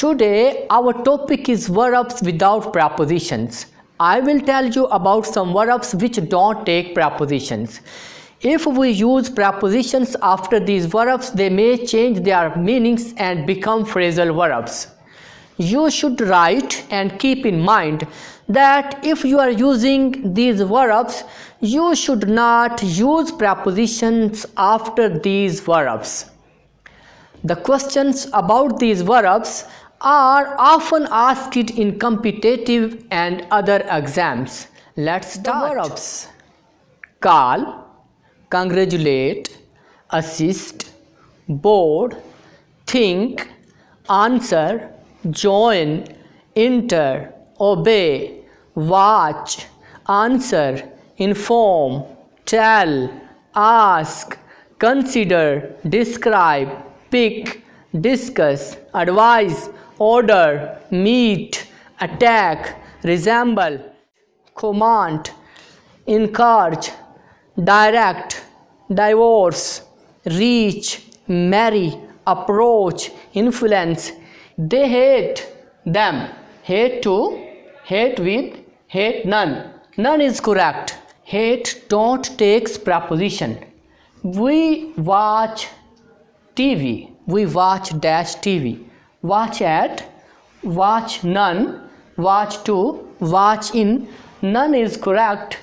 Today our topic is verbs without prepositions. I will tell you about some verbs which don't take prepositions. If we use prepositions after these verbs, they may change their meanings and become phrasal verbs. You should write and keep in mind that if you are using these verbs, you should not use prepositions after these verbs. The questions about these verbs are often asked in competitive and other exams. Let's start. The verbs call, congratulate, assist, board, think, answer, join, enter, obey, watch, answer, inform, tell, ask, consider, describe, pick, discuss, advise, order, meet, attack, resemble, command, encourage, direct, divorce, reach, marry, approach, influence. They hate them. Hate to, hate with, hate none. None is correct. Hate don't takes preposition. We watch TV. We watch dash TV. Watch at, watch none, watch to, watch in. None is correct.